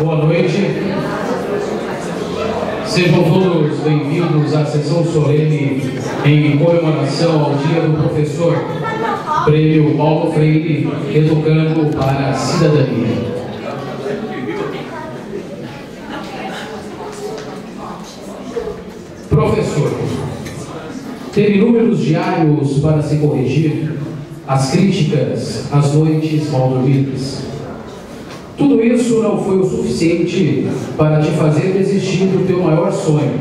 Boa noite. Sejam todos bem-vindos à sessão solene em comemoração ao Dia do Professor, Prêmio Paulo Freire, Educando para a Cidadania. Professor, ter inúmeros diários para se corrigir, as críticas, as noites mal dormidas. Tudo isso não foi o suficiente para te fazer desistir do teu maior sonho,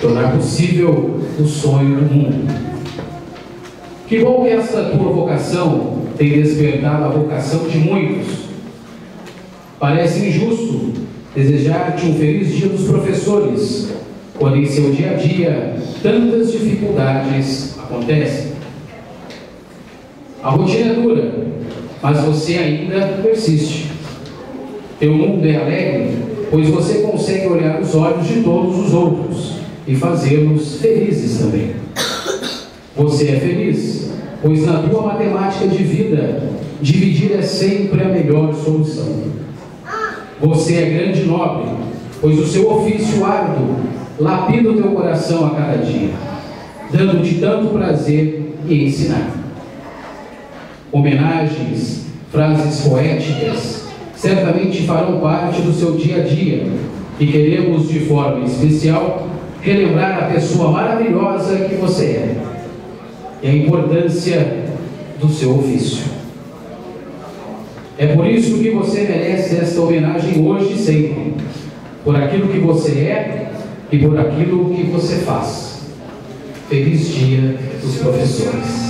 tornar possível o sonho do mundo. Que bom que esta tua vocação tem despertado a vocação de muitos. Parece injusto desejar-te um feliz dia dos professores, quando em seu dia a dia tantas dificuldades acontecem. A rotina é dura, mas você ainda persiste. Teu mundo é alegre, pois você consegue olhar os olhos de todos os outros e fazê-los felizes também. Você é feliz, pois na tua matemática de vida, dividir é sempre a melhor solução. Você é grande e nobre, pois o seu ofício árduo lapida o teu coração a cada dia, dando-te tanto prazer em ensinar. Homenagens, frases poéticas, certamente farão parte do seu dia a dia e queremos, de forma especial, relembrar a pessoa maravilhosa que você é e a importância do seu ofício. É por isso que você merece esta homenagem hoje e sempre, por aquilo que você é e por aquilo que você faz. Feliz Dia dos Professores.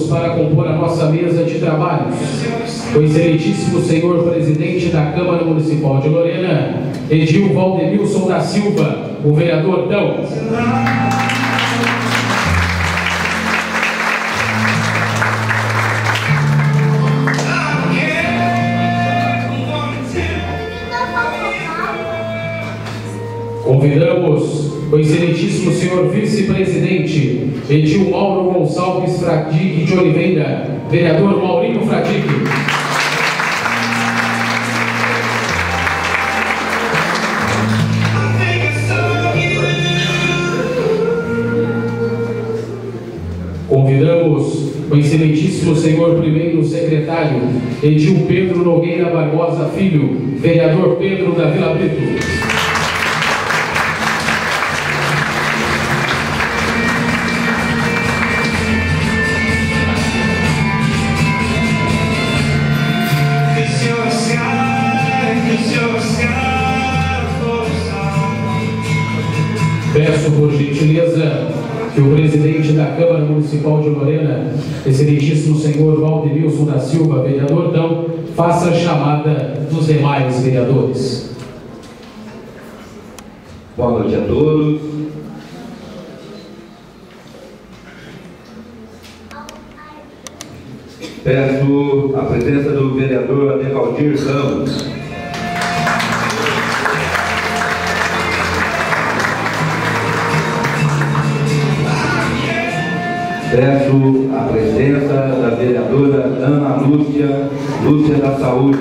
Convidamos para compor a nossa mesa de trabalhos o excelentíssimo senhor presidente da Câmara Municipal de Lorena, Edil Valdemilson da Silva, o vereador Dão. Convidamos o excelentíssimo senhor vice-presidente Edil Mauro Gonçalves Fradique de Oliveira, vereador Maurinho Fradique. Convidamos o excelentíssimo senhor primeiro secretário Edil Pedro Nogueira Barbosa Filho, vereador Pedro da Vila Brito. Que o presidente da Câmara Municipal de Lorena, excelentíssimo senhor Valdemilson da Silva, vereador Dão, faça a chamada dos demais vereadores. Boa noite a todos. Peço a presença do vereador Adecaldir Ramos. Peço a presença da vereadora Ana Lúcia, Lúcia da Saúde.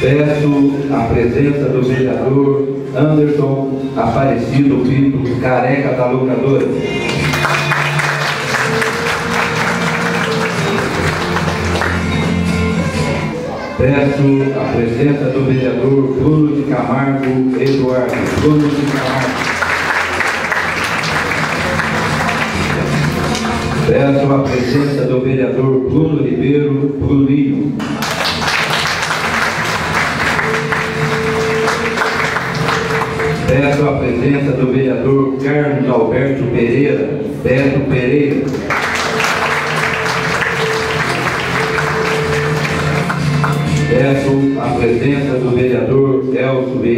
Peço a presença do vereador Anderson Aparecido Pinto, careca da locadora. Peço a presença do vereador Bruno de Camargo Eduardo. Bruno de Camargo. Peço a presença do vereador Bruno Ribeiro Bruninho. Peço a presença do vereador Carlos Alberto Pereira, Beto Pereira.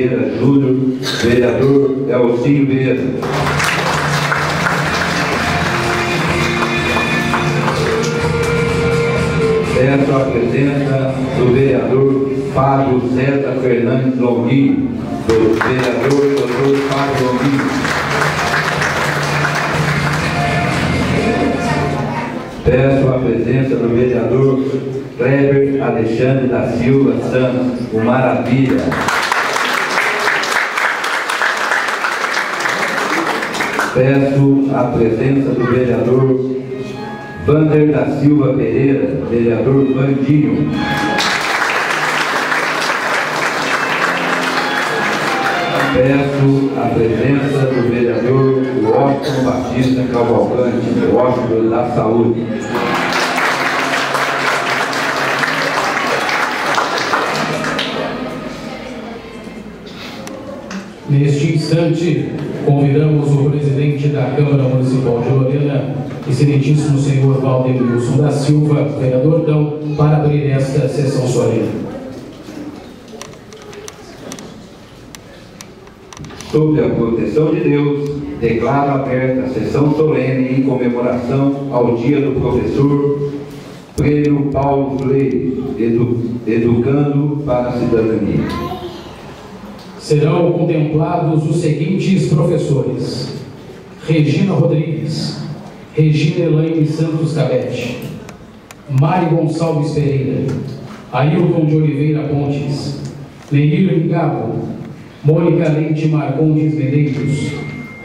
Vieira Júnior, vereador Elcinho Vieira. Peço a presença do vereador Fábio César Fernandes Longuinho, do vereador doutor Fábio Longuinho. Peço a presença do vereador Kleber Alexandre da Silva Santos, o Maravilha. Peço a presença do vereador Vander da Silva Pereira, vereador Vandinho. Peço a presença do vereador Washington Batista Cavalcante, Washington da Saúde. Neste instante, convidamos o presidente da Câmara Municipal de Lorena, excelentíssimo senhor Valdemilson da Silva, vereador Dão, para abrir esta sessão solene. Sob a proteção de Deus, declaro aberta a sessão solene em comemoração ao Dia do Professor Prêmio Paulo Freire, edu, Educando para a Cidadania. Serão contemplados os seguintes professores: Regina Rodrigues, Regina Elaine Santos Cabete, Mari Gonçalves Pereira, Ailton de Oliveira Pontes, Leir Gabo, Mônica Leite Marcondes Medeiros,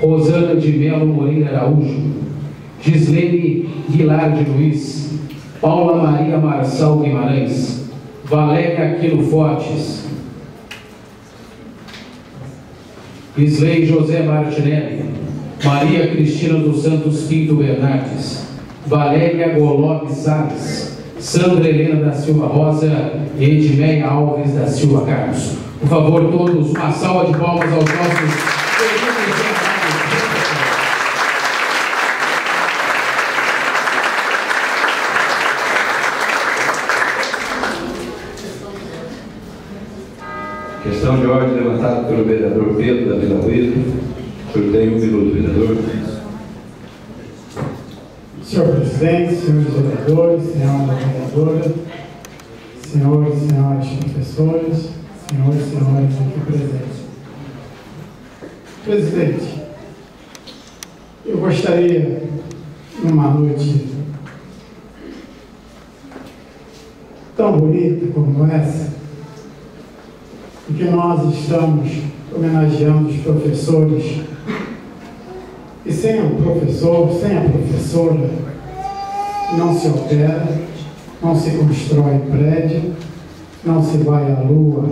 Rosana de Melo Moreira Araújo, Gislene Guilar de Luiz, Paula Maria Marçal Guimarães, Valéria Aquino Fortes, Isley José Martinelli, Maria Cristina dos Santos Pinto Bernardes, Valéria Golob Salles, Sandra Helena da Silva Rosa e Edmeia Alves da Silva Carlos. Por favor, todos, uma salva de palmas aos nossos Ordem levantada pelo vereador Pedro da Vila Brito. O tem um minuto, vereador. Senhor presidente, senhores vereadores, senhora vereadora, senhores e senhoras professores, senhores e senhoras aqui presentes. Presidente, eu gostaria, numa noite tão bonita como essa, em que nós estamos homenageando os professores, e sem o professor, sem a professora, não se opera, não se constrói prédio, não se vai à lua.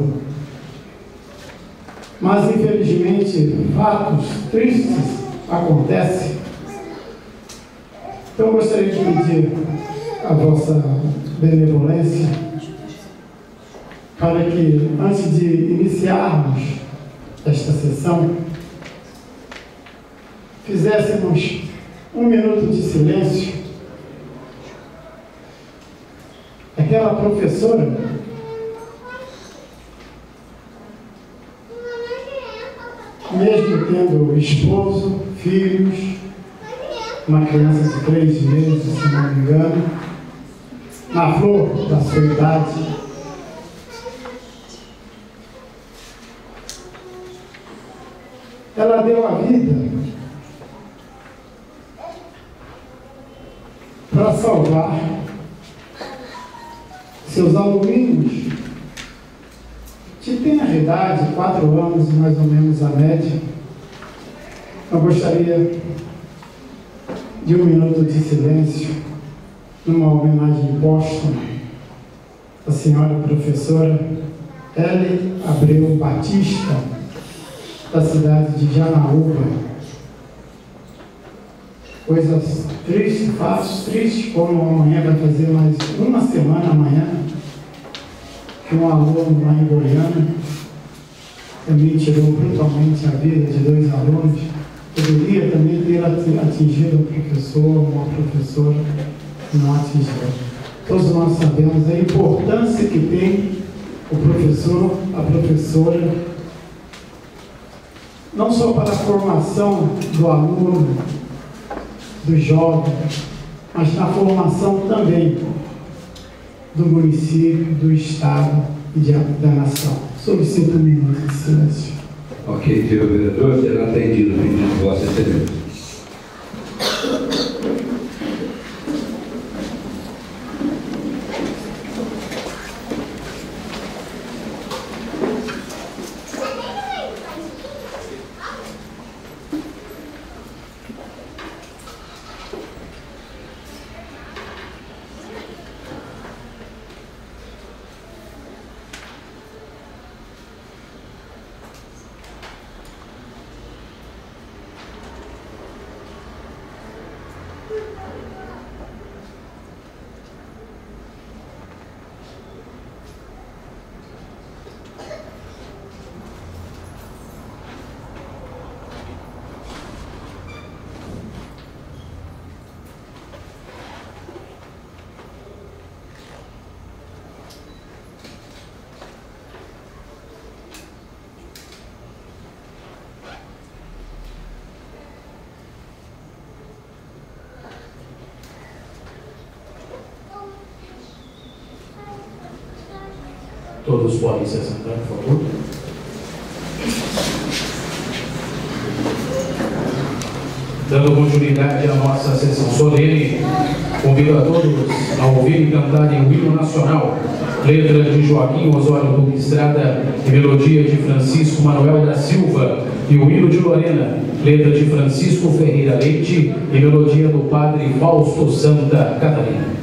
Mas, infelizmente, fatos tristes acontecem. Então, eu gostaria de pedir a vossa benevolência para que, antes de iniciarmos esta sessão, fizéssemos um minuto de silêncio. Aquela professora mesmo tendo esposo, filhos, uma criança de três meses, se não me engano, na flor da sua idade, ela deu a vida para salvar seus alunos que tem a idade, quatro anos mais ou menos a média. Eu gostaria de um minuto de silêncio numa homenagem póstuma à senhora professora Helen Abreu Batista, da cidade de Janaúba. Coisas tristes, fatos tristes, como amanhã vai fazer mais uma semana amanhã, que um aluno lá em Goiânia também tirou brutalmente a vida de dois alunos. Poderia também ter atingido um professor, uma professora, não atingiu. Todos nós sabemos a importância que tem o professor, a professora, não só para a formação do aluno, do jovem, mas na formação também do município, do Estado e de, da nação. Solicito minuto de silêncio. Ok, senhor vereador, será atendido o pedido de Vossa Excelência. Todos podem se assentar, por favor. Dando continuidade à nossa sessão solene, convido a todos a ouvir e cantarem o hino nacional, letra de Joaquim Osório Duque Estrada e melodia de Francisco Manuel da Silva, e o hino de Lorena, letra de Francisco Ferreira Leite e melodia do padre Fausto Santa Catarina.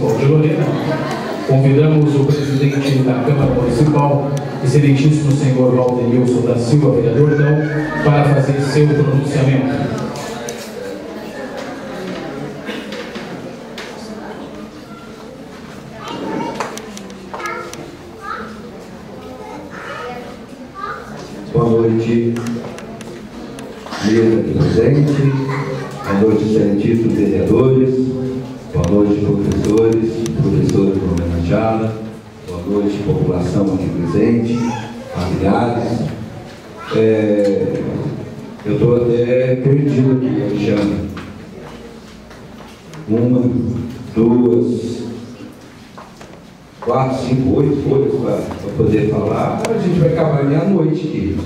Municipal de Lorena, convidamos o presidente da Câmara Municipal, excelentíssimo senhor Valdenilson da Silva, vereador, então, para fazer seu pronunciamento. Boa noite, mesa presente, boa noite, excelentíssimos vereadores, boa noite, professores, professores homenageadas, boa noite, população aqui presente, familiares. É, eu estou até perdido aqui, Alexandre. Uma, duas, quatro, cinco, oito folhas para poder falar, a gente vai acabar meia-noite aqui.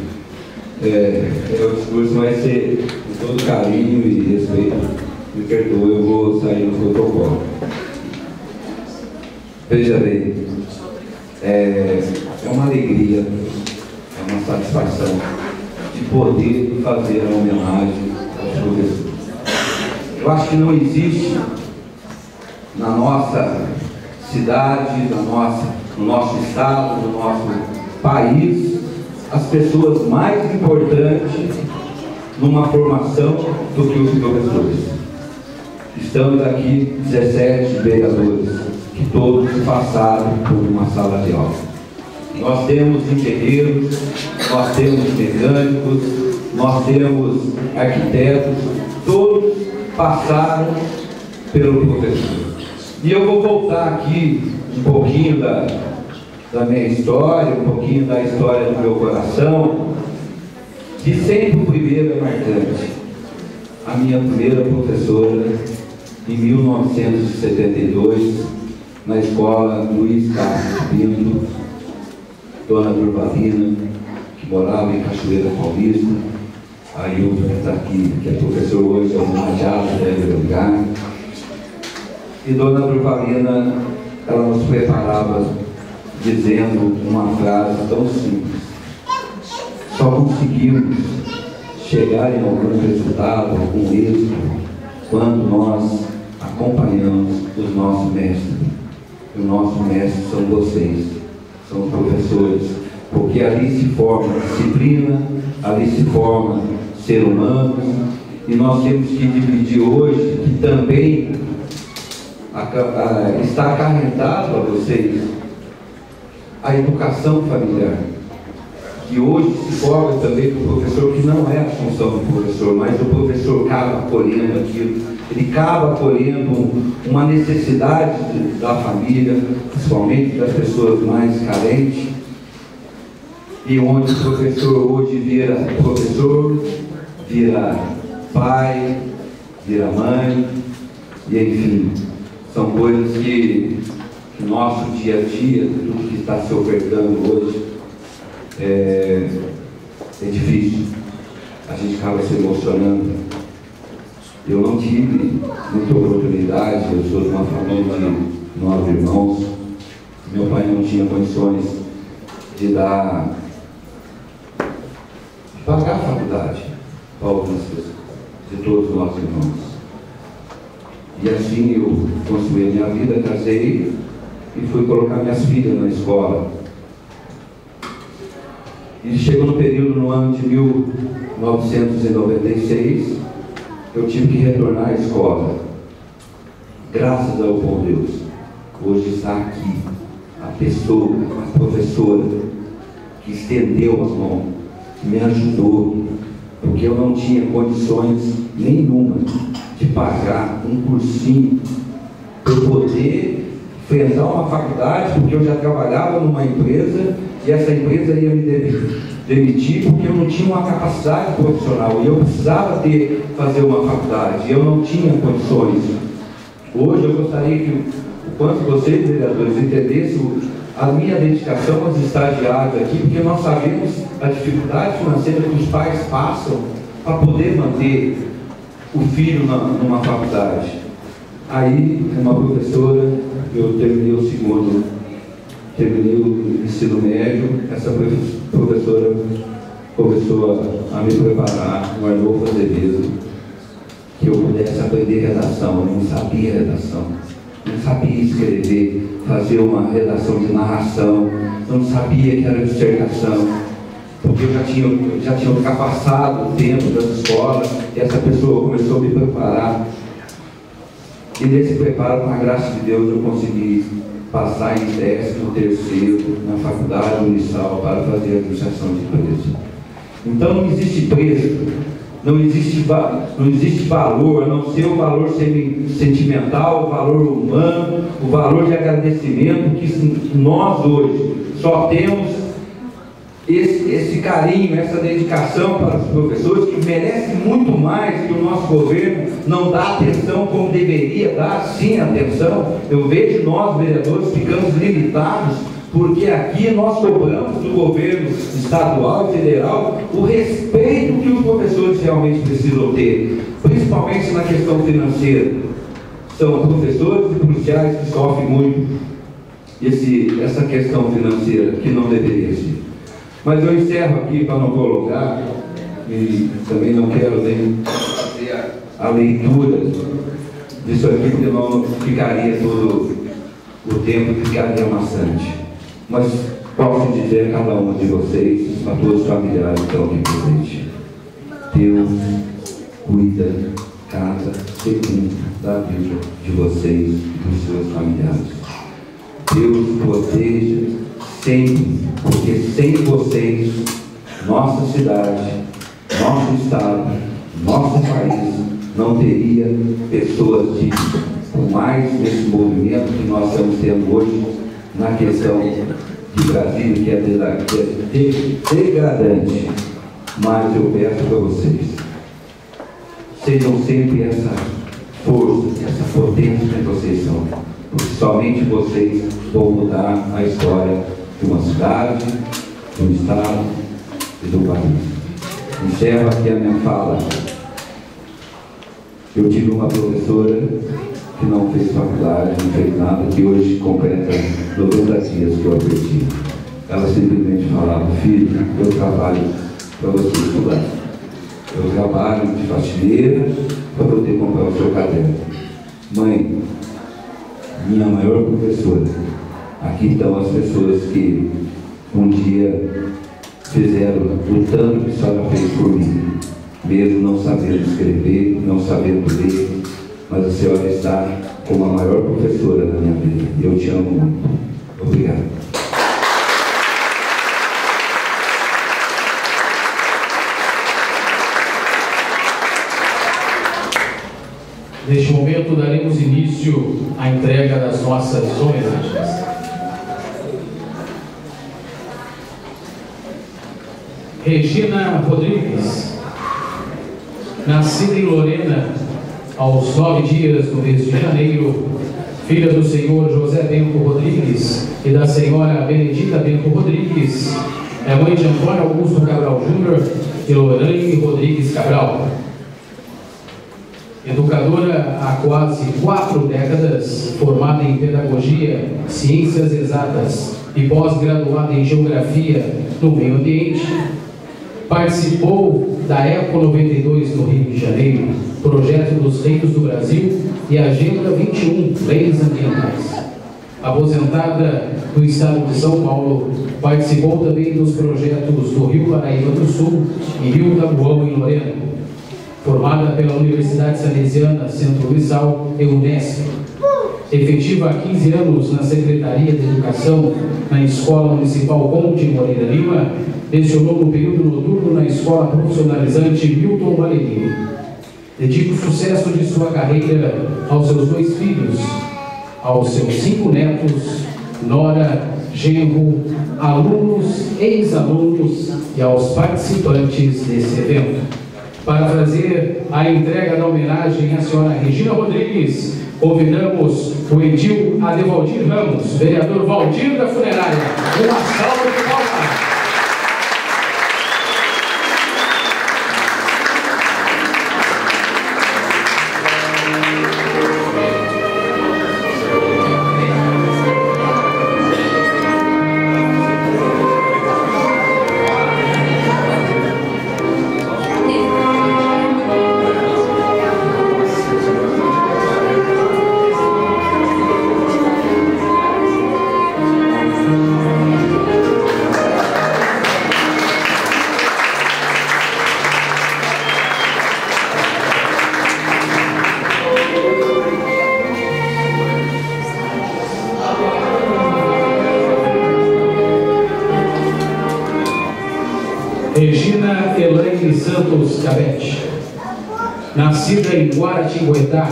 É, é, o discurso vai ser com todo carinho e respeito. Me perdoe, eu vou sair no protocolo. Veja bem, é, é uma alegria, é uma satisfação de poder fazer a homenagem aos professores. Eu acho que não existe na nossa cidade, na nossa, no nosso estado, no nosso país, as pessoas mais importantes numa formação do que os professores. Estamos aqui 17 vereadores, que todos passaram por uma sala de aula. Nós temos engenheiros, nós temos mecânicos, nós temos arquitetos, todos passaram pelo professor. E eu vou voltar aqui um pouquinho da, da minha história, um pouquinho da história do meu coração, que sempre o primeiro é marcante. A minha primeira professora, em 1972, na escola Luiz Carlos Pinto, Dona Durvalina, que morava em Cachoeira Paulista, a Ilva que está aqui, que é professor hoje, é homenageado, deve lembrar. E Dona Durvalina, ela nos preparava dizendo uma frase tão simples. Só conseguimos chegar em algum resultado, algum êxito, quando nós acompanhamos os nossos mestres. E os nossos mestres são vocês, são os professores, porque ali se forma disciplina, ali se forma ser humano, e nós temos que dividir hoje que também está acarretado a vocês a educação familiar, que hoje se cobra também do professor, que não é a função do professor, mas o professor acaba acolhendo aquilo, ele acaba acolhendo uma necessidade da família, principalmente das pessoas mais carentes, e onde o professor hoje vira professor, vira pai, vira mãe, e enfim, são coisas que, que nosso dia a dia, tudo que está se ofertando hoje, é, é difícil. A gente acaba se emocionando. Eu não tive muita oportunidade, eu sou de uma família de nove irmãos. Meu pai não tinha condições de dar, de pagar a faculdade para algumas pessoas, de todos os nossos irmãos. E assim eu construí a minha vida, casei e fui colocar minhas filhas na escola. E chegou no período, no ano de 1996, eu tive que retornar à escola. Graças ao bom Deus, hoje está aqui a pessoa, a professora, que estendeu a mão, que me ajudou, porque eu não tinha condições nenhuma de pagar um cursinho para poder enfrentar uma faculdade, porque eu já trabalhava numa empresa e essa empresa ia me demitir porque eu não tinha uma capacidade profissional e eu precisava ter, fazer uma faculdade e eu não tinha condições. Hoje eu gostaria que o quanto vocês, vereadores, entendessem a minha dedicação aos estagiários aqui, porque nós sabemos a dificuldade financeira que os pais passam para poder manter o filho na, numa faculdade. Aí, uma professora, eu terminei o segundo, terminei o ensino médio, essa professora começou a, a me preparar, o Arnolfo Azevedo, que eu pudesse aprender redação. Eu não sabia redação, não sabia escrever, fazer uma redação de narração, não sabia que era dissertação, porque eu já tinha, já tinha ultrapassado o tempo das escolas, e essa pessoa começou a me preparar. E nesse preparo, com a graça de Deus, eu consegui passar em décimo terceiro na faculdade Unisal para fazer a administração de empresa. Então não existe preço, não existe, não existe valor, a não ser o valor sentimental, o valor humano, o valor de agradecimento que nós hoje só temos esse, esse, carinho, essa dedicação para os professores, que merece muito mais que o nosso governo não dá atenção como deveria dar, sim, atenção. Eu vejo nós, vereadores, ficamos limitados, porque aqui nós cobramos do governo estadual e federal o respeito que os professores realmente precisam ter, principalmente na questão financeira. São professores e policiais que sofrem muito esse, essa questão financeira, que não deveria ser. Mas eu encerro aqui para não colocar, e também não quero nem fazer a, a leitura disso aqui, porque não ficaria todo o tempo, ficaria maçante. Mas posso dizer a cada um de vocês, a todos os familiares que estão aqui presentes, Deus cuida cada segundo da vida de vocês e dos seus familiares. Deus proteja sempre, porque sem vocês, nossa cidade, nosso estado, nosso país não teria pessoas dignas. Por mais nesse movimento que nós estamos tendo hoje na questão de Brasília, que é degradante, mas eu peço para vocês, sejam sempre essa força, essa potência que vocês são, porque somente vocês vão mudar a história de uma cidade, de um estado e do país. Encerro aqui a minha fala. Eu tive uma professora que não fez faculdade, não fez nada, que hoje completa 90 dias que eu aprendi. Ela simplesmente falava, filho, eu trabalho para você estudar. Eu trabalho de faxineira para poder comprar o seu caderno. Mãe, minha maior professora, Aqui estão as pessoas que um dia fizeram o tanto que a senhora fez por mim, mesmo não sabendo escrever, não sabendo ler, mas a senhora está como a maior professora da minha vida. Eu te amo muito. Obrigado. Neste momento daremos início à entrega das nossas homenagens. Regina Rodrigues, nascida em Lorena aos nove dias do mês de janeiro, filha do senhor José Bento Rodrigues e da senhora Benedita Bento Rodrigues, é mãe de Antônio Augusto Cabral Júnior e Lorane Rodrigues Cabral. Educadora há quase quatro décadas, formada em Pedagogia, Ciências Exatas e pós-graduada em Geografia no Meio Ambiente, Participou da ECO 92 no Rio de Janeiro, Projeto dos Reinos do Brasil e Agenda 21, Leis Ambientais. Aposentada do Estado de São Paulo, participou também dos projetos do Rio Paraíba do Sul e Rio Tabuão em Lorena. Formada pela Universidade Salesiana Centro Luizal e Unesp. Efetiva há 15 anos na Secretaria de Educação na Escola Municipal Conte Moreira Lima Lecionou no período noturno na escola profissionalizante Milton Valerino. Dedica o sucesso de sua carreira aos seus dois filhos, aos seus cinco netos, nora, genro, alunos, ex-alunos e aos participantes desse evento. Para fazer a entrega da homenagem à senhora Regina Rodrigues, convidamos o Edil Adevaldir Ramos, vereador Valdir da Funerária. Uma salva de palmas. Elaine Santos Cabete. Nascida em Guaratinguetá,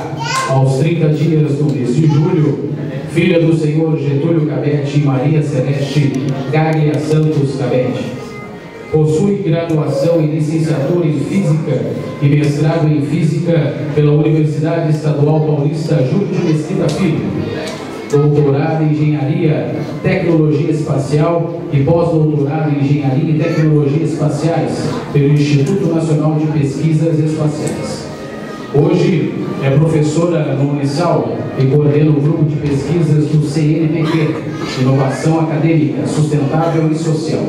aos 30 dias do mês de julho, filha do senhor Getúlio Cabete e Maria Celeste Gaglia Santos Cabete. Possui graduação em licenciatura em Física e mestrado em Física pela Universidade Estadual Paulista Júlio de Mesquita Filho. Doutorado em Engenharia, Tecnologia Espacial e pós-doutorado em Engenharia e Tecnologia Espaciais pelo Instituto Nacional de Pesquisas Espaciais. Hoje é professora no Unisal e coordena o grupo de pesquisas do CNPq, Inovação Acadêmica, Sustentável e Social.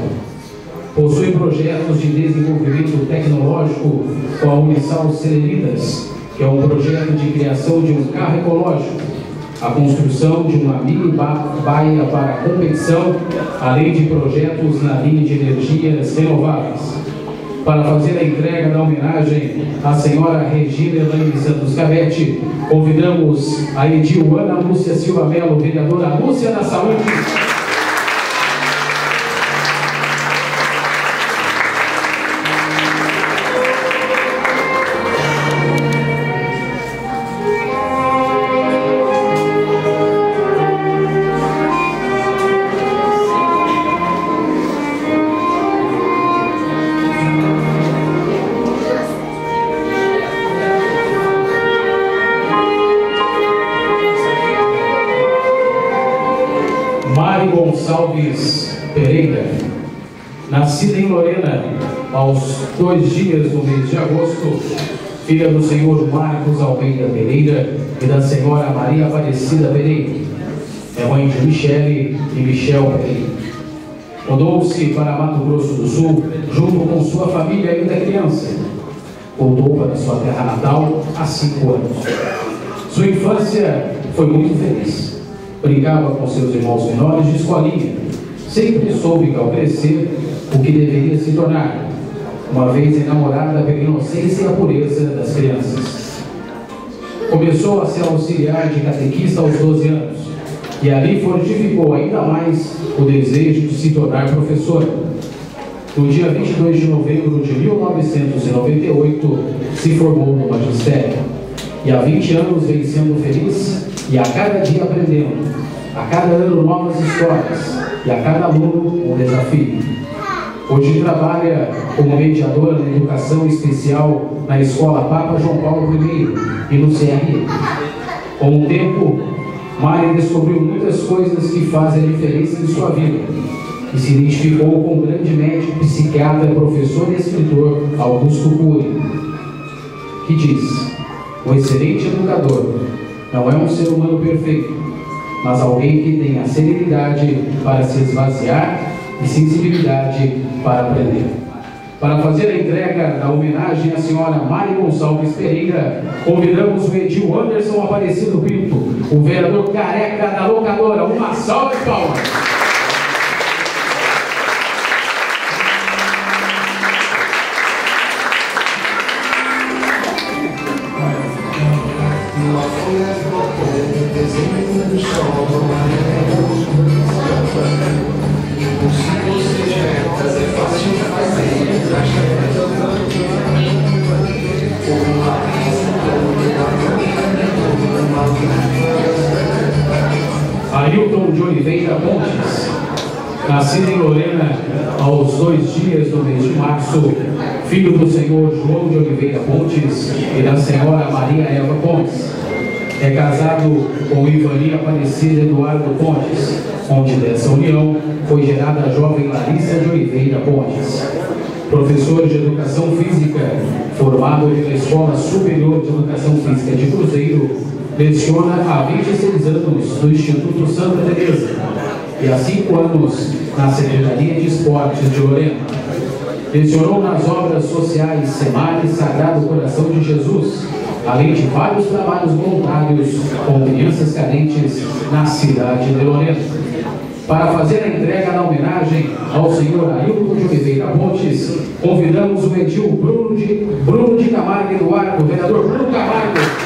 Possui projetos de desenvolvimento tecnológico com a Unisal Celeridas, que é um projeto de criação de um carro ecológico, a construção de uma mini baia para competição, além de projetos na linha de energias renováveis. Para fazer a entrega da homenagem à senhora Regina Elaine Santos Cabete, convidamos a Edil Ana Lúcia Silva Melo, vereadora Lúcia da Saúde. Dias do mês de agosto, filha do senhor Marcos Almeida Pereira e da senhora Maria Aparecida Pereira. É mãe de Michele e Michel Pereira. Mudou-se para Mato Grosso do Sul junto com sua família ainda criança. Voltou para sua terra natal há cinco anos. Sua infância foi muito feliz brincava com seus irmãos menores de escolinha. Sempre soube que ao crescer, o que deveria se tornar, uma vez enamorada pela inocência e a pureza das crianças. Começou a se auxiliar de catequista aos 12 anos, e ali fortificou ainda mais o desejo de se tornar professora. No dia 22 de novembro de 1998, se formou no magistério. E há 20 anos vem sendo feliz e a cada dia aprendendo, a cada ano novas histórias e a cada aluno um desafio. Hoje trabalha como mediadora na educação especial na Escola Papa João Paulo I e no CRE. Com o tempo, Mari descobriu muitas coisas que fazem a diferença em sua vida e se identificou com o grande médico, psiquiatra, professor e escritor Augusto Cury, que diz: o excelente educador não é um ser humano perfeito, mas alguém que tem a serenidade para se esvaziar e sensibilidade para aprender. Para fazer a entrega da homenagem à senhora Mari Gonçalves Pereira, convidamos o Edil Anderson Aparecido Pinto, o vereador careca da locadora. Uma salva de palmas! Aos dois dias do mês de março, filho do senhor João de Oliveira Pontes e da senhora Maria Eva Pontes. É casado com Ivani Aparecida Eduardo Pontes, onde dessa união foi gerada a jovem Larissa de Oliveira Pontes. Professor de Educação Física, formado pela Escola Superior de Educação Física de Cruzeiro, leciona há 26 anos no Instituto Santa Teresa e há 5 anos na Secretaria de Esportes de Lorena. Lecionou nas obras sociais Semar e Sagrado Coração de Jesus, além de vários trabalhos voluntários com crianças carentes na cidade de Lorena. Para fazer a entrega da homenagem ao senhor Ailton de Oliveira Pontes, convidamos o edil Bruno de, Bruno de Camargo Eduardo, vereador Bruno Camargo.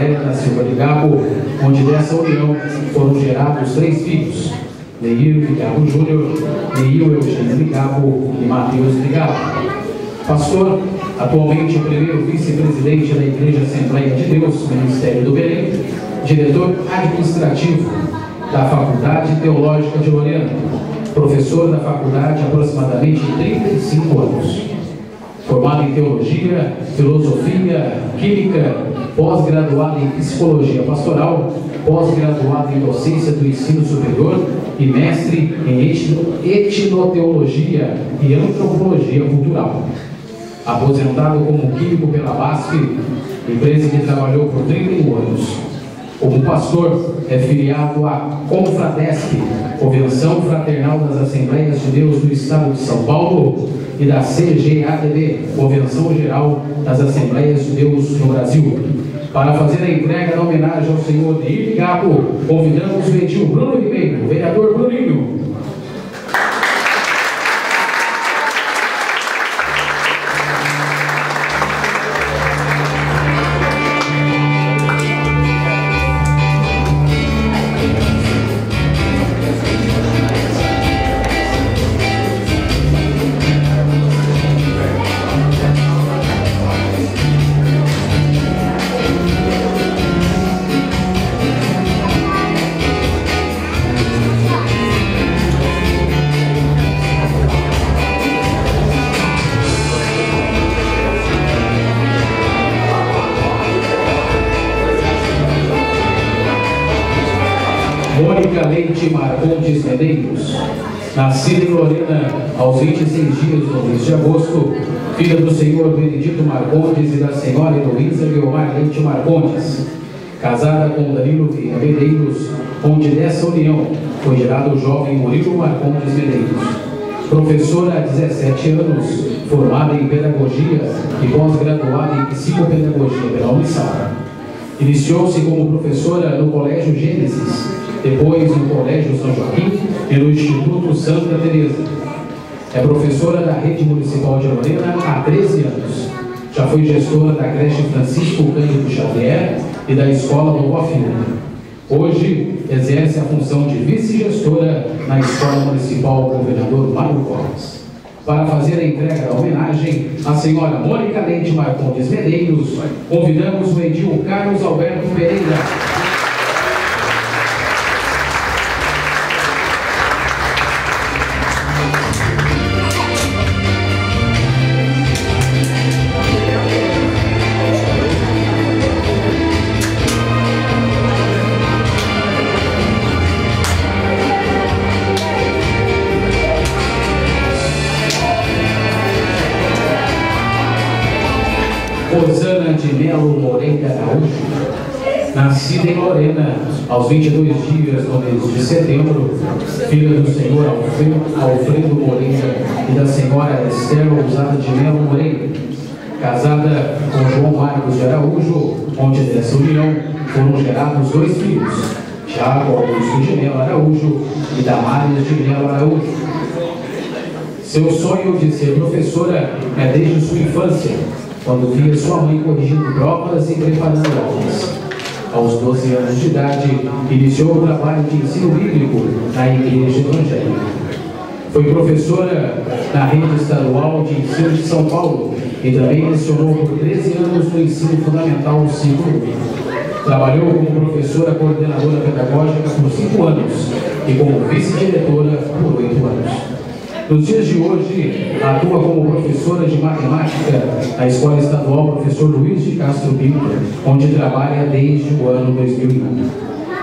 Da Silva Ligabo, onde dessa união foram gerados três filhos, Meir Ligabo Júnior, Neil Eugênio Ligabo e Mateus Ligabo. Pastor, atualmente primeiro vice-presidente da Igreja Assembleia de Deus, Ministério do Belém, diretor administrativo da Faculdade Teológica de Lorena, professor da faculdade há aproximadamente 35 anos. Formado em Teologia, Filosofia, Química, pós-graduado em Psicologia Pastoral, pós-graduado em Docência do Ensino Superior e mestre em Etnoteologia e Antropologia Cultural. Aposentado como químico pela BASF, empresa que trabalhou por 31 anos como pastor, é filiado à Confratesp, Convenção Fraternal das Assembleias de Deus do Estado de São Paulo, e da CGADB, Convenção Geral das Assembleias de Deus no Brasil. Para fazer a entrega da homenagem ao senhor Neir Gago, convidamos o edil Bruno Ribeiro, vereador Bruninho, aos 26 dias do mês de agosto, filha do senhor Benedito Marcondes e da senhora Heloísa Guilmar Leite Marcondes, casada com Danilo Vieira Medeiros, onde dessa união foi gerado o jovem Murilo Marcondes Medeiros. Professora há 17 anos, formada em Pedagogia e pós-graduada em Psicopedagogia pela Unisal. Iniciou-se como professora no Colégio Gênesis, depois no Colégio São Joaquim e no Instituto Santa Teresa. É professora da Rede Municipal de Lorena há 13 anos. Já foi gestora da creche Francisco Cândido Xavier e da Escola Nova Filha. Hoje exerce a função de vice-gestora na Escola Municipal Governador Mário Covas. Para fazer a entrega da homenagem à senhora Mônica Leite Marcondes Medeiros, convidamos o edil Carlos Alberto Pereira. Aos 22 dias do mês de setembro, filha do senhor Alfredo, Moreira e da senhora Esther Ousada de Melo Moreira, casada com João Marcos de Araújo, onde dessa união foram gerados dois filhos, Tiago Augusto de Melo Araújo e Damares de Melo Araújo. Seu sonho de ser professora é desde sua infância, quando via sua mãe corrigindo provas e preparando aulas. Aos 12 anos de idade, iniciou o trabalho de ensino bíblico na Igreja Evangélica. Foi professora na rede estadual de ensino de São Paulo e também lecionou por 13 anos no ensino fundamental do ciclo Trabalhou como professora coordenadora pedagógica por 5 anos e como vice-diretora por 8 anos. Nos dias de hoje, atua como professora de matemática na Escola Estadual Professor Luiz de Castro Pinto, onde trabalha desde o ano 2001.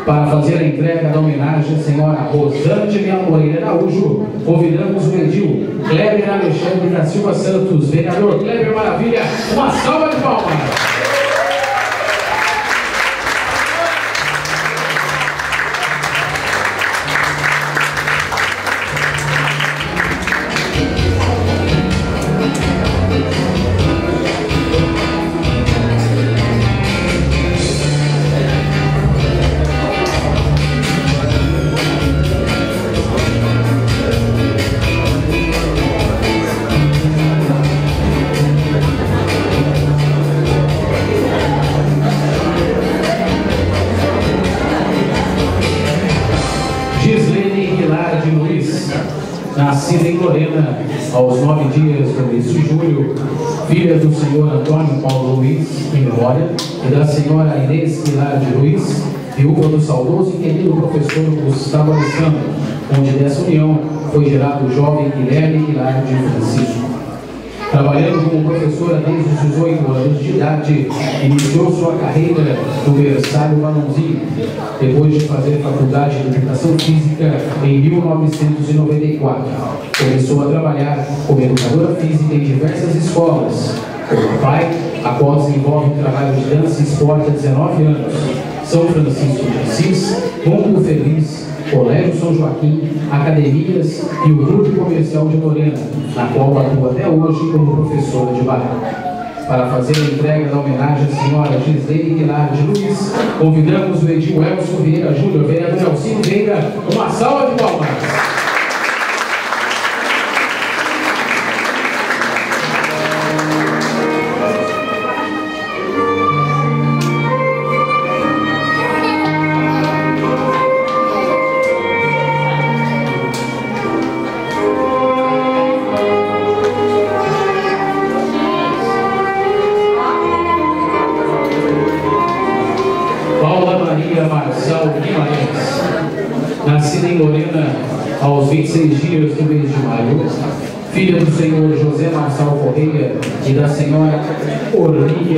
Para fazer a entrega da homenagem à senhora de Melo Moreira Araújo, convidamos o edil Kleber Alexandre da Silva Santos, vereador Kleber Maravilha, uma salva de palmas! Viúva do saudoso e querido professor Gustavo Alessandro, onde dessa união foi gerado o jovem Guilherme Pilar de Francisco. Trabalhando como professora desde os 18 anos de idade, iniciou sua carreira no Versalho Balãozinho, depois de fazer faculdade de Educação Física em 1994. Começou a trabalhar como educadora física em diversas escolas. Como pai, após desenvolve um trabalho de dança e esporte há 19 anos. São Francisco de Assis, Mundo Feliz, Colégio São Joaquim, academias e o Clube Comercial de Lorena, na qual atua até hoje como professora de balé. Para fazer a entrega da homenagem à senhora Gislene Guilar de Luiz, convidamos o Edil Elson Vieira Júnior, vereador Alcino Vieira, uma salva de palmas.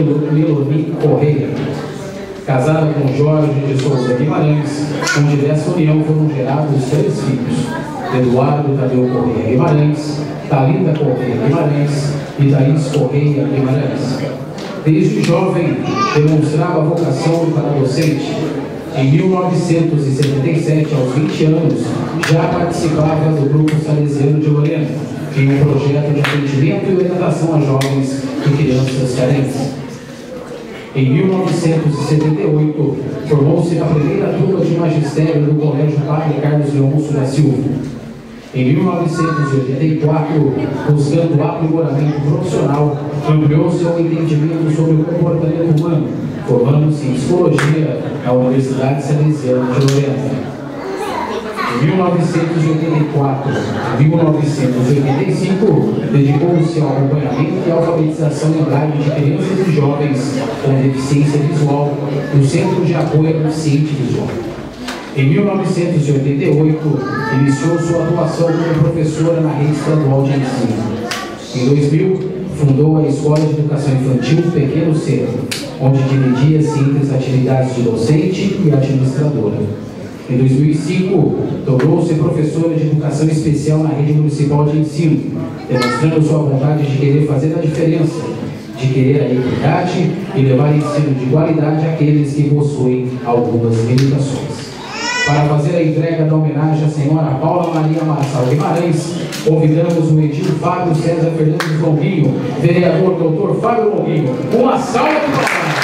Meloni Correia, casada com Jorge de Souza Guimarães, onde dessa união foram gerados três filhos, Eduardo Tadeu Correia Guimarães, Talinda Correia Guimarães e Thaís Correia Guimarães. Desde jovem, demonstrava vocação para docente. Em 1977, aos 20 anos, já participava do Grupo Salesiano de Lorena, em um projeto de atendimento e orientação a jovens e crianças carentes. Em 1978, formou-se na primeira turma de magistério do Colégio Padre Carlos Leôncio da Silva. Em 1984, buscando aprimoramento profissional, ampliou seu entendimento sobre o comportamento humano, formando-se em psicologia na Universidade Salesiana de Lorena. Em 1984 a 1985, dedicou-se ao acompanhamento e alfabetização em braille de crianças e jovens com deficiência visual no Centro de Apoio ao Deficiente Visual. Em 1988, iniciou sua atuação como professora na rede estadual de ensino. Em 2000, fundou a Escola de Educação Infantil Pequeno Centro, onde dividia-se entre as atividades de docente e administradora. Em 2005, tornou-se professora de Educação Especial na rede municipal de ensino, demonstrando sua vontade de querer fazer a diferença, de querer a equidade e levar ensino de qualidade àqueles que possuem algumas limitações para fazer a entrega da homenagem à senhora Paula Maria Marçal Guimarães, convidamos o edil Fábio César Fernandes Longuinho, vereador doutor Fábio Longuinho. Uma salva de palmas.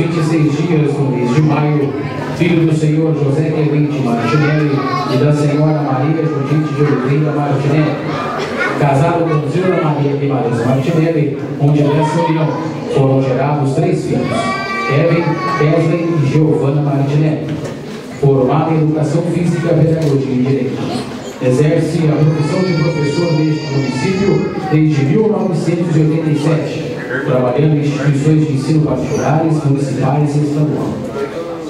26 dias do mês de maio, filho do senhor José Clemente Martinelli e da senhora Maria Judite de Oliveira Martinelli. Casado com Zilda Maria Guimarães Martinelli, onde nessa união foram gerados três filhos, Kevin, Wesley e Giovanna Martinelli. Formado em Educação Física, Pedagogia e Direito. Exerce a profissão de professor neste município desde 1987, trabalhando em instituições de ensino particulares, municipais e estadual,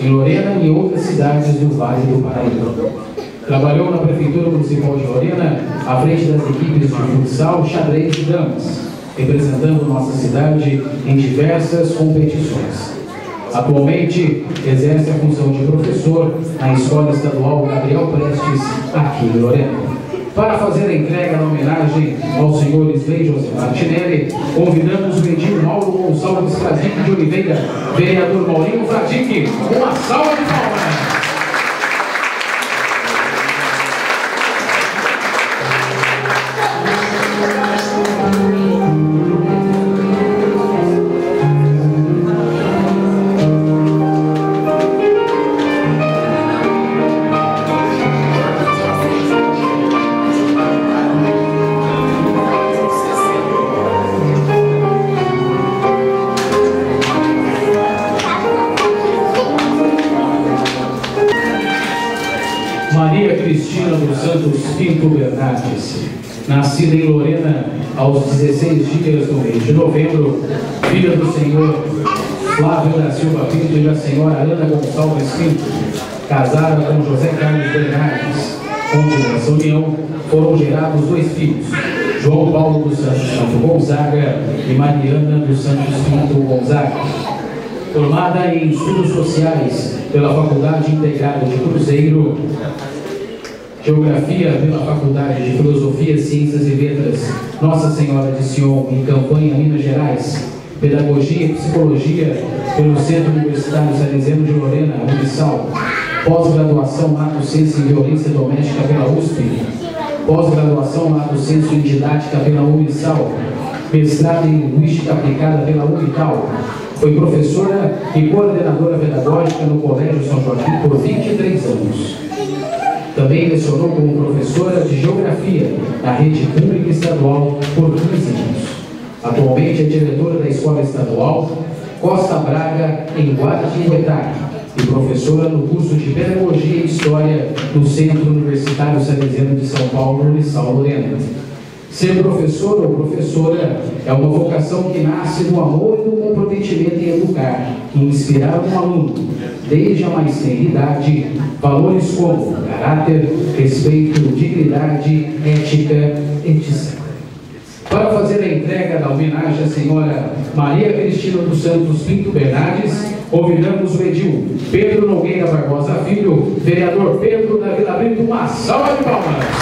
em Lorena e outras cidades do Vale do Paraíba. Trabalhou na Prefeitura Municipal de Lorena à frente das equipes de futsal, xadrez e damas, representando nossa cidade em diversas competições. Atualmente exerce a função de professor na Escola Estadual Gabriel Prestes, aqui em Lorena. Para fazer a entrega da homenagem aos senhores Lei José Martinelli, convidamos o Edil Mauro Gonçalves Fradique de Oliveira, vereador Maurinho Fradique, uma salva de palmas. Nascida em Lorena aos 16 dias do mês de novembro, filha do senhor Flávio da Silva Pinto e da senhora Ana Gonçalves Pinto, casada com José Carlos Bernardes, onde nessa união foram gerados dois filhos, João Paulo dos Santos Pinto Gonzaga e Mariana dos Santos Pinto Gonzaga. Formada em Estudos Sociais pela Faculdade Integrada de Cruzeiro, Geografia pela Faculdade de Filosofia, Ciências e Letras. Nossa Senhora de Sion, em Campanha, Minas Gerais, Pedagogia e Psicologia pelo Centro Universitário Salesiano de Lorena, Unisal, pós-graduação Lato Senso em Violência Doméstica pela USP, pós-graduação Lato Senso em Didática pela Unisal, mestrado em Linguística Aplicada pela Unital, foi professora e coordenadora pedagógica no Colégio São Joaquim por 23 anos. Também lecionou como professora de Geografia na rede pública estadual por 15 anos. Atualmente é diretora da Escola Estadual Costa Braga, em Guaratinguetá, e professora no curso de Pedagogia e História do Centro Universitário Salesiano de São Paulo, Unisal Lorena. Ser professor ou professora é uma vocação que nasce do amor e do comprometimento em educar, em inspirar um aluno, desde a mais tenra idade, valores como caráter, respeito, dignidade, ética, etc. Para fazer a entrega da homenagem à senhora Maria Cristina dos Santos Pinto Bernardes, convidamos o Edil Pedro Nogueira Barbosa Filho, vereador Pedro da Vila Brito, uma salva de palmas.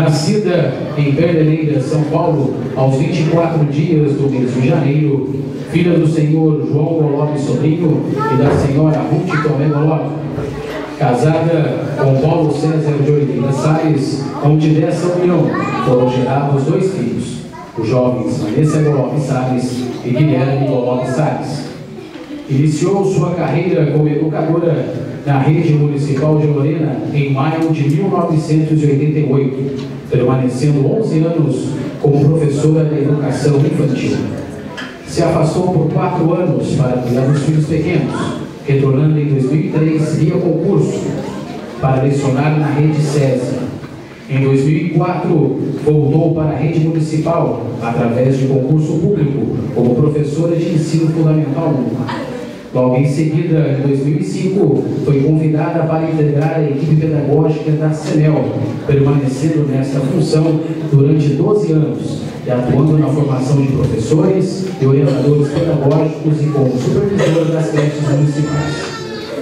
Nascida em Perdeneira, São Paulo, aos 24 dias do mês de janeiro, filha do senhor João Golov Sobrinho e da senhora Ruth Tomé Golov, casada com Paulo César de Oliveira Salles, onde dessa união foram gerados dois filhos, os jovens Vanessa Golov Salles e Guilherme Golov Salles. Iniciou sua carreira como educadora na rede municipal de Lorena em maio de 1988, permanecendo 11 anos como professora de educação infantil. Se afastou por quatro anos para cuidar dos filhos pequenos, retornando em 2003 via concurso para lecionar na rede César. Em 2004, voltou para a rede municipal através de concurso público como professora de ensino fundamental 1 Logo em seguida, em 2005, foi convidada para integrar a equipe pedagógica da CENEL, permanecendo nesta função durante 12 anos atuando na formação de professores e orientadores pedagógicos e como supervisora das creches municipais.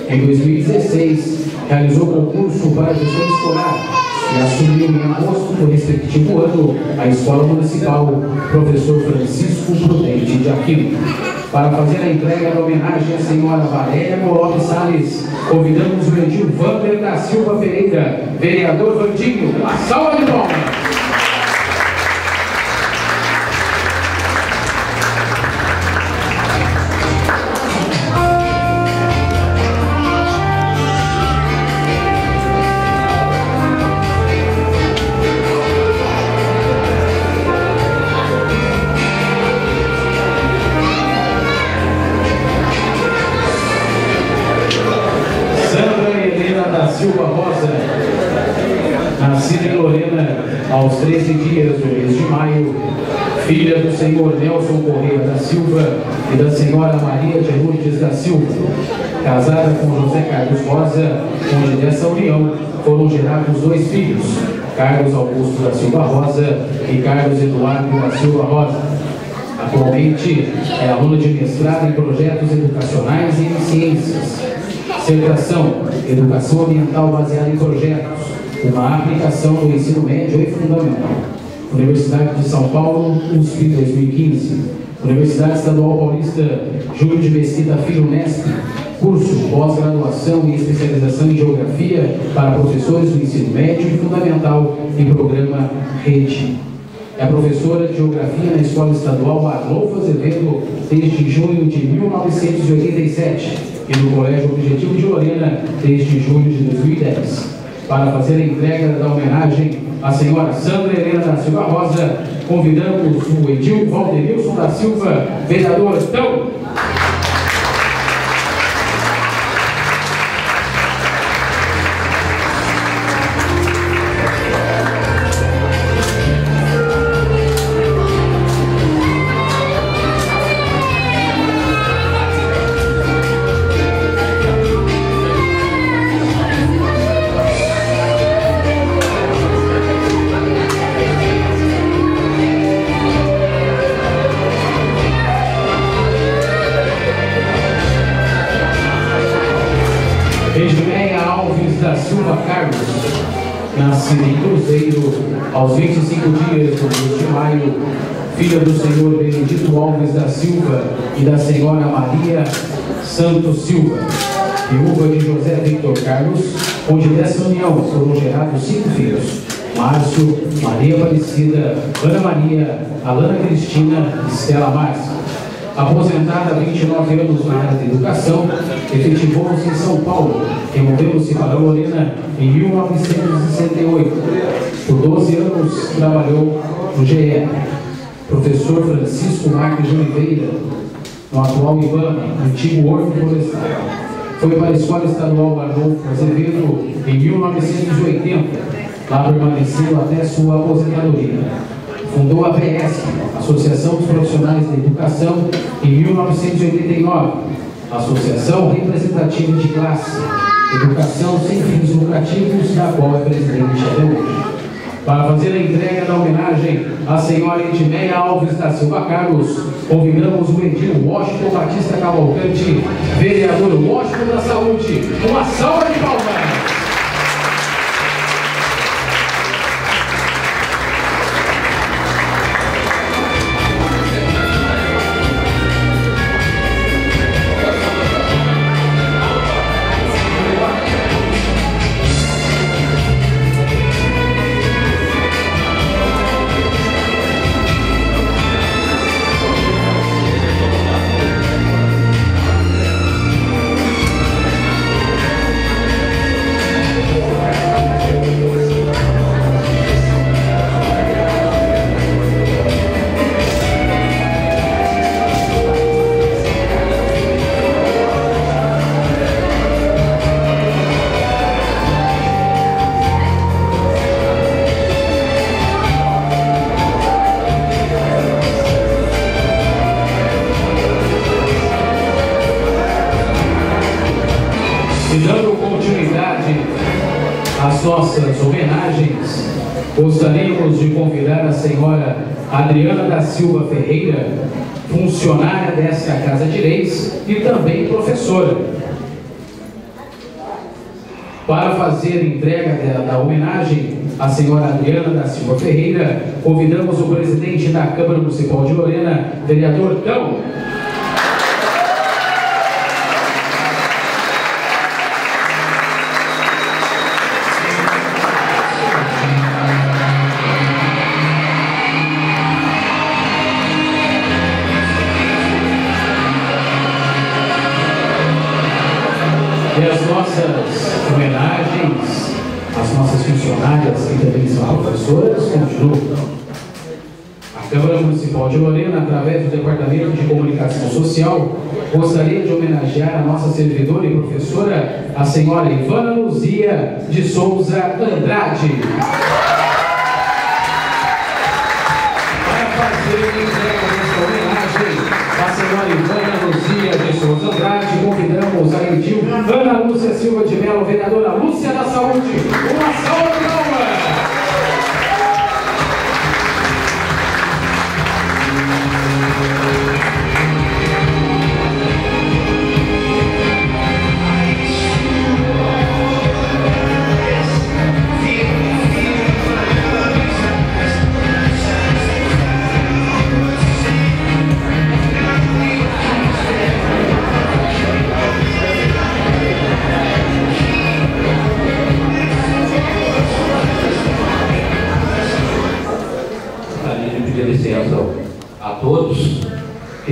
Em 2016, realizou concurso para gestão escolar e assumiu em agosto do respectivo ano a Escola Municipal Professor Francisco Prudente de Aquino. Para fazer a entrega da homenagem à senhora Valéria Golov Salles, convidamos o Edil Vander da Silva Pereira, vereador Vandinho, uma salva de palmas. Aos 13 dias do mês de maio, filha do senhor Nelson Correia da Silva e da senhora Maria de Lourdes da Silva, casada com José Carlos Rosa, onde dessa união foram gerados dois filhos, Carlos Augusto da Silva Rosa e Carlos Eduardo da Silva Rosa. Atualmente é aluna de mestrado em projetos educacionais e em ciências. Certificação, educação ambiental baseada em projetos, uma aplicação do ensino médio e fundamental. Universidade de São Paulo, USP 2015. Universidade Estadual Paulista Júlio de Mesquita Filho Unesp, curso pós-graduação e especialização em Geografia para professores do ensino médio e fundamental em programa Rede. É professora de Geografia na Escola Estadual Arnolfo Azevedo desde junho de 1987 e no Colégio Objetivo de Lorena desde julho de 2010. Para fazer a entrega da homenagem à senhora Sandra Helena da Silva Rosa, convidamos o Edil Valdenilson da Silva, vereador Tão. Silva e da senhora Maria Santos Silva, viúva de José Victor Carlos, onde dessa união foram gerados cinco filhos. Márcio, Maria Aparecida, Ana Maria, Alana Cristina e Estela Márcia. Aposentada há 29 anos na área de educação, efetivou-se em São Paulo, removendo-se para Lorena em 1968. Por 12 anos trabalhou no GE. Professor Francisco Marques de Oliveira, no atual IBAMA, antigo Horto Florestal. Foi para a Escola Estadual Arnolfo Azevedo em 1980. Lá permaneceu até sua aposentadoria. Fundou a PS, Associação dos Profissionais da Educação, em 1989. Associação Representativa de Classe, Educação Sem Fins Lucrativos, da qual é presidente até hoje. Para fazer a entrega da homenagem à senhora Edmeia Alves da Silva Carlos, convidamos o Edil Washington Batista Cavalcante, vereador Washington da Saúde. Uma salva de palmas! Silva Ferreira, funcionária desta Casa de Leis e também professora. Para fazer entrega da, da homenagem à senhora Adriana da Silva Ferreira, convidamos o presidente da Câmara Municipal de Lorena, vereador Tão. Nossas homenagens, as nossas funcionárias, que também são professoras, continuam. A Câmara Municipal de Lorena, através do Departamento de Comunicação Social, gostaria de homenagear a nossa servidora e professora, a senhora Ivana Luzia de Souza Andrade. Ana Lúcia Silva de Melo, vereadora Lúcia da Saúde. Uma salva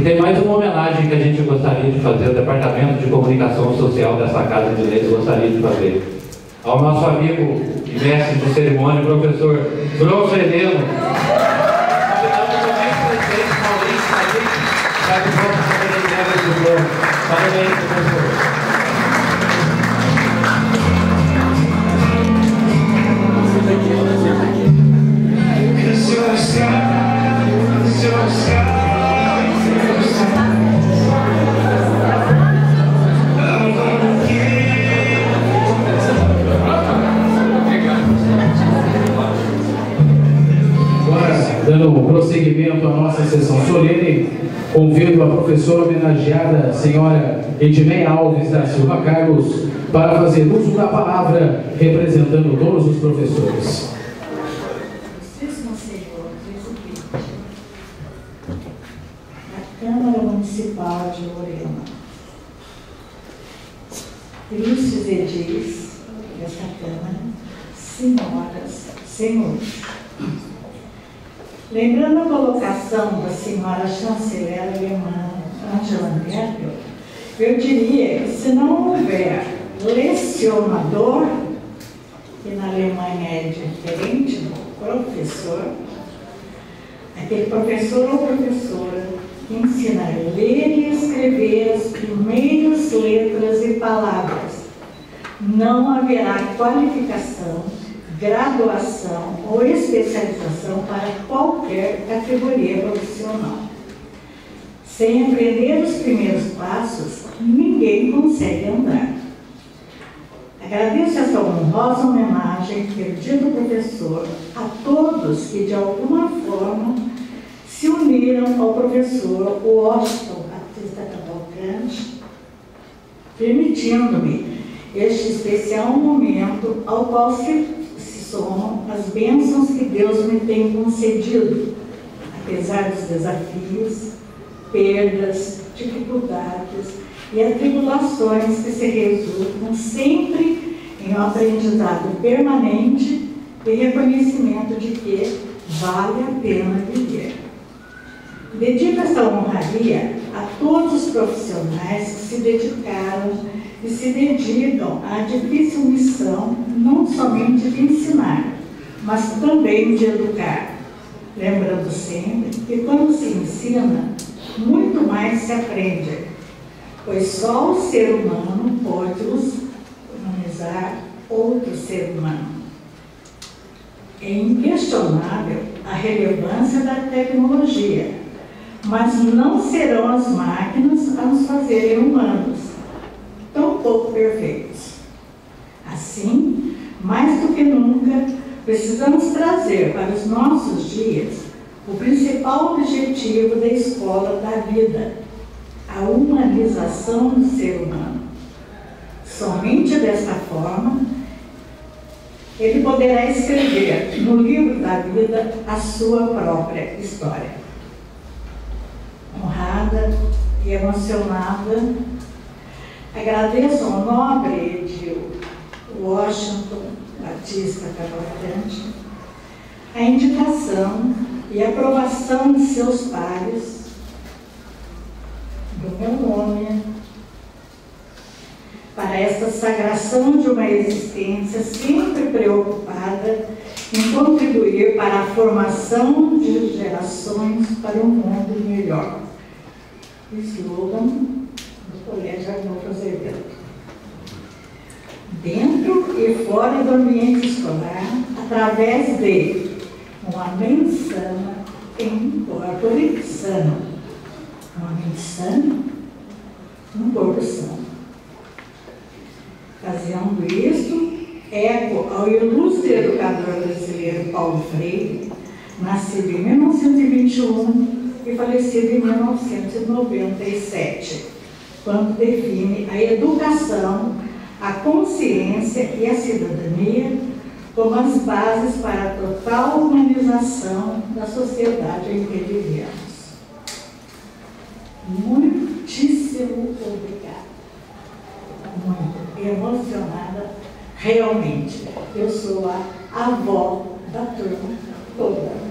tem mais uma homenagem que a gente gostaria de fazer, o Departamento de Comunicação Social dessa Casa de Leis gostaria de fazer. Ao nosso amigo e mestre de cerimônia, professor Bronzo Heleno. Convidamos também Edmeia Alves da Silva Carlos, para fazer uso da palavra, representando todos os professores. Da Câmara Municipal de Lorena, tristes edis desta Câmara, senhoras, senhores, lembrando a colocação da senhora chanceler alemã Angela Merkel, eu diria que se não houver lecionador, que na Alemanha é diferente do professor, aquele professor ou professora que ensina a ler e escrever as primeiras letras e palavras. Não haverá qualificação, graduação ou especialização para qualquer categoria profissional. Sem aprender os primeiros passos, ninguém consegue andar. Agradeço essa honrosa homenagem pelo dia do professor a todos que, de alguma forma, se uniram ao professor Washington Batista Cavalcante, permitindo-me este especial momento ao qual se, se somam as bênçãos que Deus me tem concedido, apesar dos desafios, perdas, dificuldades e atribulações que se resultam sempre em um aprendizado permanente e reconhecimento de que vale a pena viver. Dedico esta honraria a todos os profissionais que se dedicaram e se dedicam à difícil missão não somente de ensinar, mas também de educar. Lembrando sempre que quando se ensina, muito mais se aprende, pois só o ser humano pode humanizar outro ser humano. É inquestionável a relevância da tecnologia, mas não serão as máquinas a nos fazerem humanos, tão pouco perfeitos. Assim, mais do que nunca, precisamos trazer para os nossos dias o principal objetivo da escola da vida, a humanização do ser humano. Somente desta forma, ele poderá escrever no livro da vida a sua própria história. Honrada e emocionada, agradeço ao nobre Edil Washington Batista Cavalcante a indicação e aprovação de seus pares do nome para esta sagração de uma existência sempre preocupada em contribuir para a formação de gerações para um mundo melhor. Slogan do Colégio Arnolfo Azevedo. Dentro e fora do ambiente escolar, através de uma mente sana em corpo sano. Uma mente sana, um corpo sano. Fazendo isso, eco ao ilustre educador brasileiro Paulo Freire, nascido em 1921 e falecido em 1997, quando define a educação, a consciência e a cidadania como as bases para a total humanização da sociedade em que vivemos. Muitíssimo obrigada. Muito emocionada realmente. Eu sou a avó da turma toda.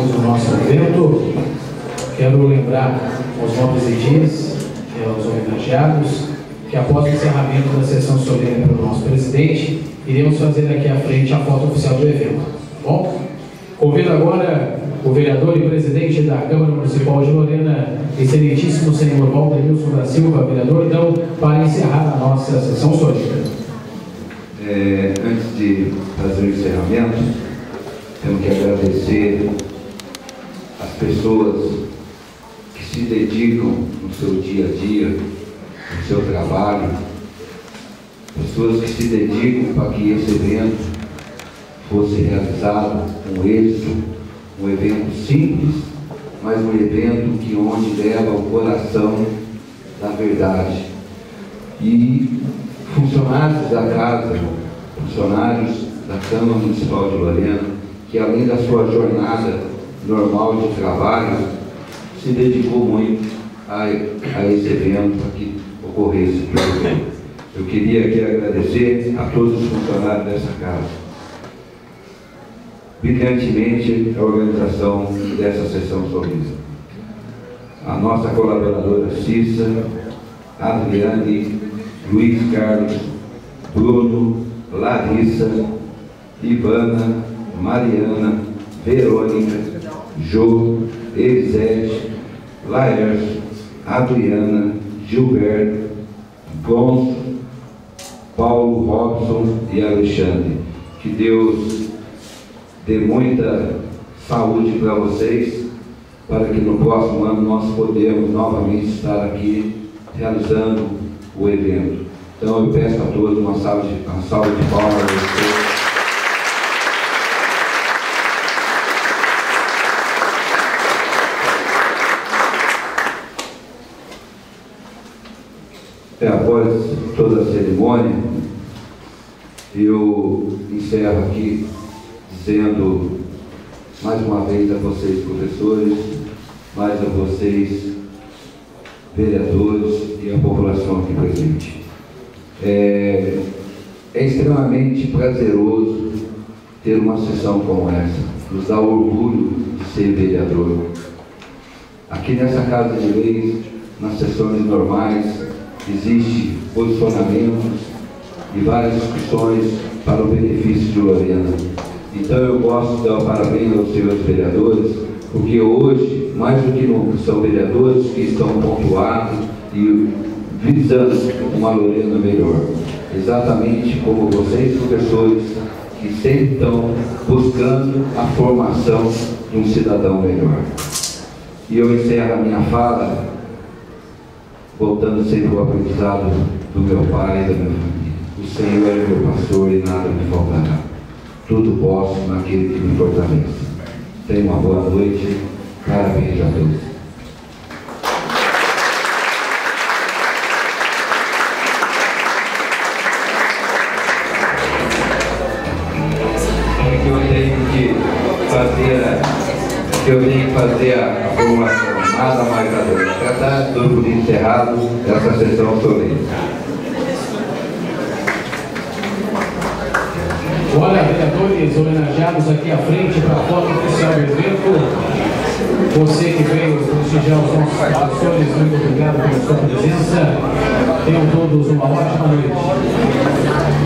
O nosso evento, quero lembrar aos nobres edis e aos homenageados que após o encerramento da sessão solene pelo nosso presidente, iremos fazer aqui à frente a foto oficial do evento. Tá bom? Convido agora o vereador e presidente da Câmara Municipal de Lorena, excelentíssimo senhor Valderilson da Silva, vereador, então, para encerrar a nossa sessão solene. É, antes de fazer o encerramento, temos que agradecer pessoas que se dedicam no seu dia a dia, no seu trabalho, pessoas que se dedicam para que esse evento fosse realizado com êxito, um evento simples, mas um evento que onde leva o coração da verdade. E funcionários da casa, funcionários da Câmara Municipal de Lorena, que além da sua jornada normal de trabalho, se dedicou muito a, a esse evento que ocorresse. Eu queria aqui agradecer a todos os funcionários dessa casa, brilhantemente a organização dessa sessão solista. A nossa colaboradora Cissa, Adriane, Luiz Carlos, Bruno, Larissa, Ivana, Mariana, Verônica, Jô, Elisete, Laércio, Adriana, Gilberto, Gonçalo, Paulo Robson e Alexandre. Que Deus dê muita saúde para vocês, para que no próximo ano nós podemos novamente estar aqui realizando o evento. Então eu peço a todos uma salva de, uma salva de palmas. É, após toda a cerimônia, eu encerro aqui dizendo mais uma vez a vocês, professores, mais a vocês, vereadores e a população aqui presente. É, é extremamente prazeroso ter uma sessão como essa, nos dá orgulho de ser vereador. Aqui nessa Casa de Leis, nas sessões normais, existe posicionamentos e várias discussões para o benefício de Lorena. Então eu gosto de dar parabéns aos senhores vereadores, porque hoje, mais do que nunca, são vereadores que estão pontuados e visando uma Lorena melhor. Exatamente como vocês, professores, que sempre estão buscando a formação de um cidadão melhor. E eu encerro a minha fala voltando sempre ao aprendizado do meu pai e da minha família. O Senhor é meu pastor e nada me faltará. Tudo posso naquele que me fortalece. Tenha uma boa noite. Parabéns a todos. É eu tenho que fazer, eu fazer a, a formulação Nada mais a ver. Já está tudo encerrado essa sessão solene. Olha, vereadores homenageados aqui à frente para a foto oficial do evento. Você que veio prestigiar os nossos pastores, muito obrigado pela sua presença. Tenham todos uma ótima noite.